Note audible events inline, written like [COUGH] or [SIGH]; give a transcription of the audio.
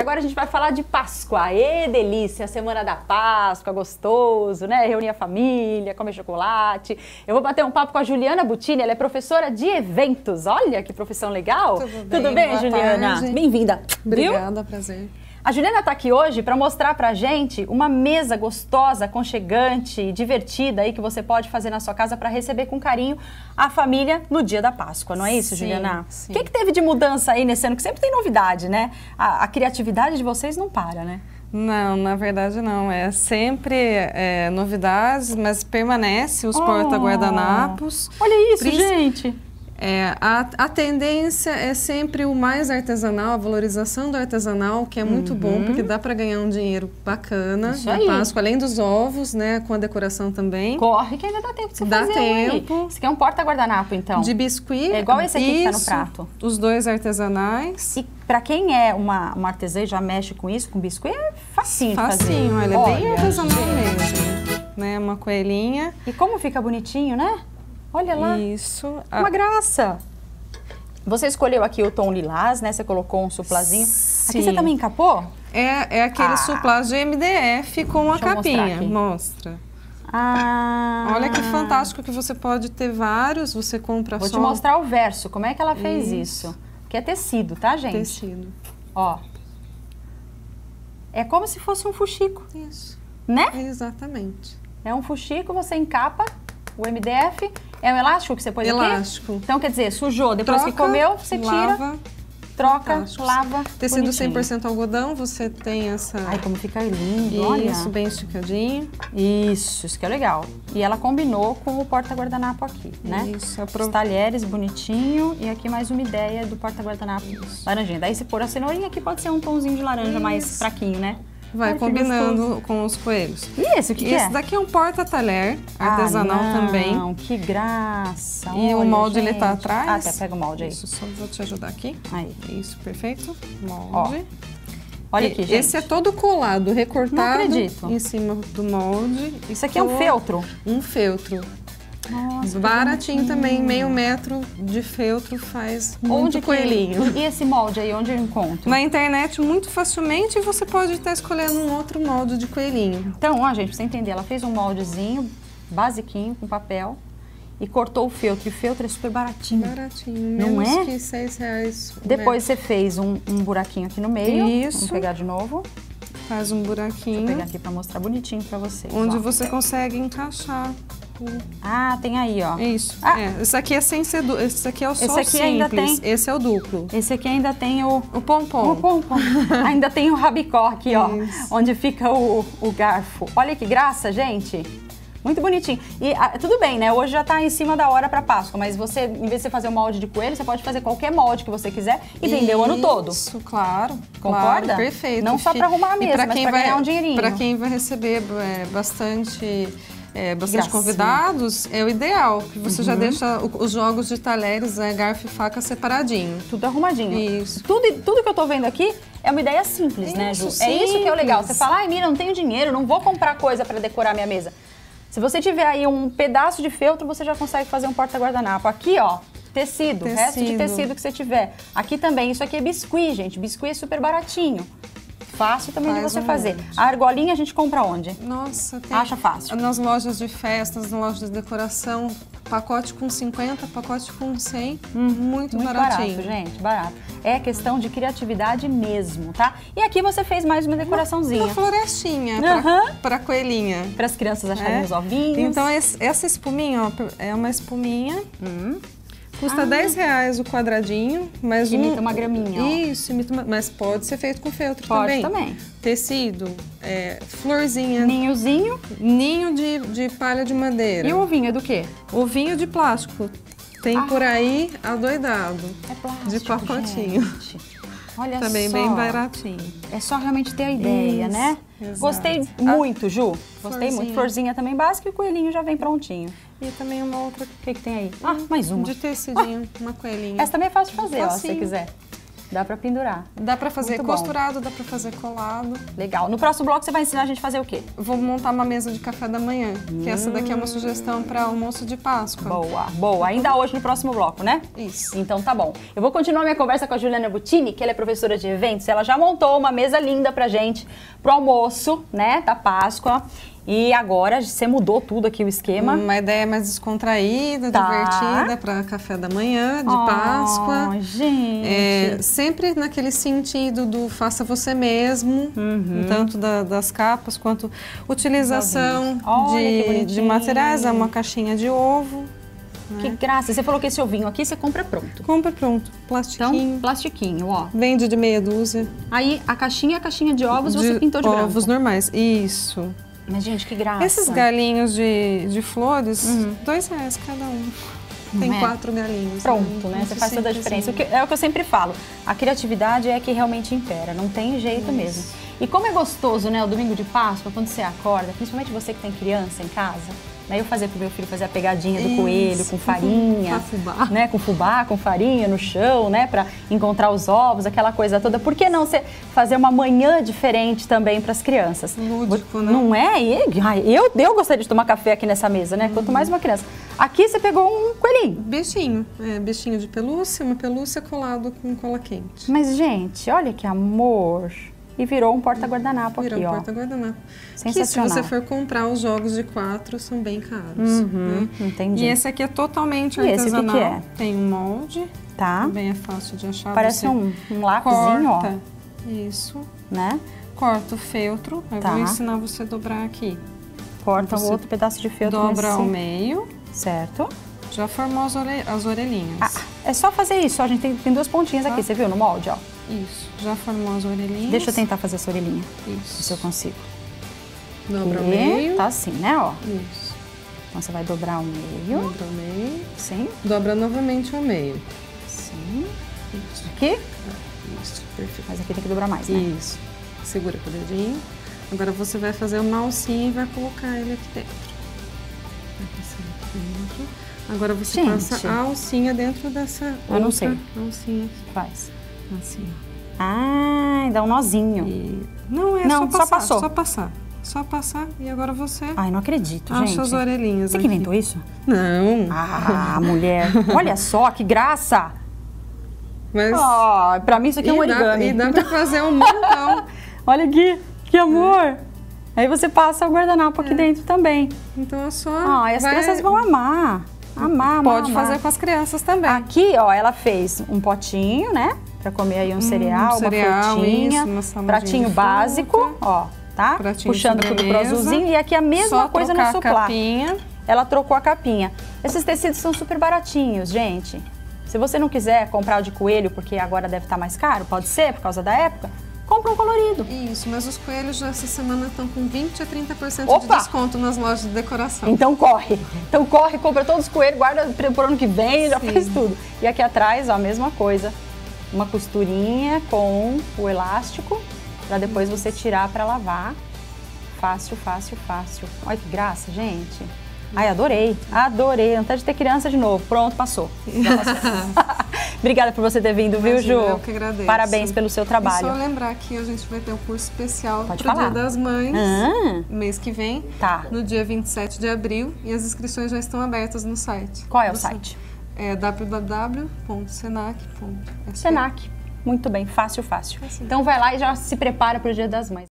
agora a gente vai falar de Páscoa. Ê, delícia, semana da Páscoa, gostoso, né? Reunir a família, comer chocolate. Eu vou bater um papo com a Juliana Butini, ela é professora de eventos. Olha que profissão legal. Tudo bem, Tudo bem Juliana? Bem-vinda. Viu? Obrigada, prazer. A Juliana está aqui hoje para mostrar para gente uma mesa gostosa, aconchegante, divertida aí que você pode fazer na sua casa para receber com carinho a família no dia da Páscoa, não é isso, Sim, Juliana? sim. O que, que teve de mudança aí nesse ano? Que sempre tem novidade, né? A, a criatividade de vocês não para, né? Não, na verdade não. É sempre é, novidades, mas permanece os Oh. porta-guardanapos. Olha isso, gente. É, a, a tendência é sempre o mais artesanal, a valorização do artesanal, que é muito bom, porque dá para ganhar um dinheiro bacana Uhum. Isso na aí. Páscoa, além dos ovos, né, com a decoração também. Corre que ainda dá tempo de você Dá fazer aí. tempo. Isso aqui é um porta-guardanapo, então. De biscuit. É igual esse aqui que tá no isso, prato. Os dois artesanais. E para quem é uma, uma artesã e já mexe com isso, com biscuit, é facinho, fazer. Facinho, ele é bem Olha, artesanal mesmo. Né, uma coelhinha. E como fica bonitinho, né? Olha lá. Isso. A- Uma graça. Você escolheu aqui o tom lilás, né? Você colocou um suplazinho. Aqui Sim. você também encapou? É, é aquele Ah. suplá de MDF com a capinha. aqui. Mostra. Ah. Olha que fantástico que você pode ter vários, você compra Vou só te mostrar o verso, como é que ela fez isso. Isso. Que é tecido, tá, gente? tecido. Ó. É como se fosse um fuxico, Isso, né? exatamente. É um fuxico, você encapa o MDF. É um elástico que você pôs aqui? Elástico. Então, quer dizer, sujou, depois que Troca, comeu, você tira, lava, troca, fantástico. lava. Tecido bonitinho. 100% algodão, você tem essa... Ai, como fica lindo, olha. Isso, bem esticadinho. Isso, isso que é legal. E ela combinou com o porta-guardanapo aqui, né? Isso, Os apro... talheres bonitinho e aqui mais uma ideia do porta-guardanapo laranjinha. Daí se pôr a cenourinha aqui pode ser um tomzinho de laranja mais Isso. fraquinho, né? Vai Ai, combinando com os coelhos. E esse, o que, que Esse é? daqui é um porta-talher artesanal ah, não, também. que graça. E o Olha, molde ele tá gente. atrás. Ah, até pega o molde aí. Isso, só vou te ajudar aqui. Aí. Isso, perfeito. Molde. Olha E- aqui, gente. Esse é todo colado, recortado em cima do molde. Isso aqui é um feltro. Um feltro. Nossa, que Baratinho também, meio metro de feltro faz muito Onde que- coelhinho. E esse molde aí, onde eu encontro? Na internet, muito facilmente, você pode estar escolhendo um outro molde de coelhinho. Então, ó, gente, pra você entender, ela fez um moldezinho, basiquinho, com papel, e cortou o feltro. E o feltro é super baratinho. Baratinho, Não menos é? que seis reais. Depois você fez um, um buraquinho aqui no meio. Isso. Vamos pegar de novo. metro. Faz um buraquinho, Vou pegar aqui pra mostrar bonitinho pra vocês. onde ó. você consegue encaixar. Ah, tem aí, ó. Isso. Ah. É, esse aqui é sem ser du... Esse aqui é o Esse só aqui ainda simples. tem- Esse é o duplo. Esse aqui ainda tem o... O pompom. O pompom. [LAUGHS] ainda tem o rabicó aqui, ó. Isso. Onde fica o, o garfo. Olha que graça, gente. Muito bonitinho. E ah, tudo bem, né? Hoje já tá em cima da hora pra Páscoa, mas você, em vez de você fazer um molde de coelho, você pode fazer qualquer molde que você quiser e vender o ano todo. Isso, claro. Concorda? Claro, perfeito. Não só pra arrumar a mesa, pra mas vai, ganhar um dinheirinho. Pra quem vai receber é, bastante, é, bastante Gracinha. convidados, é o ideal. Que você Uhum. já deixa o- os jogos de talheres, é, garfo e faca separadinho. Tudo arrumadinho. Isso. Tudo, tudo que eu tô vendo aqui é uma ideia simples, né, Ju? Isso, É isso que é o legal. Você simples. fala, ai, mira, não tenho dinheiro, não vou comprar coisa pra decorar minha mesa. Se você tiver aí um pedaço de feltro, você já consegue fazer um porta-guardanapo. Aqui, ó, tecido, resto de Tecido. tecido que você tiver. Aqui também, isso aqui é biscuit, gente. Biscuit é super baratinho. Fácil também de Faz você um fazer. monte. A argolinha a gente compra onde? Nossa, tem... Acha fácil. Nas lojas de festas, nas lojas de decoração, pacote com 50, pacote com 100, muito, Muito baratinho. barato, gente, barato. É questão de criatividade mesmo, tá? E aqui você fez mais uma decoraçãozinha. Uma florestinha Aham. pra, pra coelhinha. Para as crianças acharem É. os ovinhos. Então, esse- essa espuminha, ó, é uma espuminha. Hum. Custa 10 reais o quadradinho, mas Que um... imita uma graminha, ó. Isso, imita uma... mas pode ser feito com feltro Pode também. também. Tecido, é, florzinha, Ninhozinho. ninho de, de palha de madeira. E o ovinho é do quê? Ovinho de plástico. Tem Ah. por aí adoidado. É plástico, De pacotinho. gente. Olha Também só. bem baratinho. É só realmente ter a ideia, Isso, né? exato. Gostei muito, Ju. Gostei muito. Florzinha. Florzinha também básica e o coelhinho já vem prontinho. E também uma outra O que, que tem aí? Ah, mais uma. de tecidinho, uma coelhinha. Essa também é fácil de fazer, ó, se você quiser. Dá pra pendurar. Dá pra fazer Muito bom. costurado, dá pra fazer colado. Legal. No próximo bloco você vai ensinar a gente a fazer o quê? Vou montar uma mesa de café da manhã, que essa daqui é uma sugestão para almoço de Páscoa. Boa, boa. Ainda hoje no próximo bloco, né? Isso. Então tá bom. Eu vou continuar minha conversa com a Juliana Butini, que ela é professora de eventos. Ela já montou uma mesa linda pra gente pro almoço, né, da Páscoa. E agora você mudou tudo aqui o esquema. Uma ideia mais descontraída, Tá. divertida para café da manhã, de Oh, Páscoa. gente. É, sempre naquele sentido do faça você mesmo, Uhum. tanto da- das capas quanto utilização de, de materiais, é uma caixinha de ovo. Que graça. Você falou que esse ovinho aqui você compra pronto. Compra pronto, Então, plastiquinho. plastiquinho, ó. Vende de meia dúzia. Aí a caixinha é a caixinha de ovos, você de pintou de ovos branco. normais. Isso. Mas, gente, que graça. Esses galinhos de, de flores, dois reais cada um. Tem é? quatro galinhos. Pronto, né? Muito Você faz toda a diferença. O que- é o que eu sempre falo. A criatividade é que realmente impera, não tem jeito mesmo. E como é gostoso, né, o domingo de Páscoa, quando você acorda, principalmente você que tem criança em casa, né? Eu fazia pro meu filho fazer a pegadinha do Isso. coelho com farinha, Com fubá. né, com fubá, com farinha no chão, né, para encontrar os ovos, aquela coisa toda. Por que não você fazer uma manhã diferente também para as crianças? Lúdico, né? Não é? Ai, eu, eu gostaria de tomar café aqui nessa mesa, né? Quanto mais uma criança. Aqui você pegou um coelhinho. Bichinho. É, bichinho de pelúcia, uma pelúcia colado com cola quente. Mas, gente, olha que amor. E virou um porta-guardanapo Virou aqui, um ó. porta-guardanapo. Que se Sensacional. você for comprar os jogos de quatro, são bem caros. né? entendi. E esse aqui é totalmente E esse, o que artesanal. que é? Tem um molde, Tá? também é fácil de achar. Parece um, um lápisinho, corta. Isso. ó. Né? Corta o feltro. Eu Tá. vou ensinar você a dobrar aqui. Corta o outro pedaço de feltro Dobra nesse... ao meio. Certo. Já formou as, ore- as orelhinhas. Ah, é só fazer isso, ó. A gente tem, tem duas pontinhas aqui, Tá. você viu no molde, ó. Isso. Já formou as orelhinhas. Deixa eu tentar fazer essa orelhinha, se Isso. eu consigo. Dobra E meio. Tá assim, né, ó. Isso. Então você vai dobrar o meio. Dobra ao meio. Sim, Dobra novamente ao meio. sim. Isso. Aqui. Isso. Perfeito. Mas aqui tem que dobrar mais, né? Isso. Segura com o dedinho. Agora você vai fazer uma alcinha e vai colocar ele aqui dentro. Vai passar aqui dentro. Agora você Gente. passa a alcinha dentro dessa Eu não sei. alcinha. Faz. Assim. Ah, dá um nozinho. E... Não, é Não, só só passar. passou. Só passar. Só passar e agora você Ai, não acredito, acha gente. as orelhinhas Você que aqui. inventou isso? Não. Ah, mulher. [LAUGHS] Olha só, que graça. Mas... Ó, pra mim isso aqui é um e, dá, origami. e dá pra [LAUGHS] fazer um montão. Olha aqui, que amor. Aí você passa o guardanapo aqui dentro também. Então é só... Ah, e as vai- crianças vão amar. Amar, amar, Pode amar. fazer com as crianças também. Aqui, ó, ela fez um potinho, né? Pra comer aí um cereal, cereal, uma frutinha. isso, uma pratinho de básico, fruta. ó, tá? De Puxando tudo pro azulzinho. E aqui a mesma Só coisa no suplá. capinha. Ela trocou a capinha. Esses tecidos são super baratinhos, gente. Se você não quiser comprar o de coelho, porque agora deve estar mais caro, pode ser, por causa da época, compra um colorido. Isso, mas os coelhos já essa semana estão com 20 a 30% de Opa! desconto nas lojas de decoração. Então corre. Então corre, compra todos os coelhos, guarda pro ano que vem, já Sim. faz tudo. E aqui atrás, ó, a mesma coisa. Uma costurinha com o elástico, pra depois você tirar pra lavar. Fácil, fácil, fácil. Olha que graça, gente. Ai, adorei, adorei. Vontade de ter criança de novo. Pronto, passou. Passou. [LAUGHS] [LAUGHS] Obrigada por você ter vindo, viu, Imagina, Ju? eu que agradeço. Parabéns pelo seu E trabalho. só lembrar que a gente vai ter um curso especial falar. Dia das Mães, Ah, mês que vem, tá. no dia 27 de abril, e as inscrições já estão abertas no site. Qual é o Você- site? É www.senac.sp. Senac. Muito bem, fácil, fácil. Fácil. Então vai lá e já se prepara para o Dia das Mães.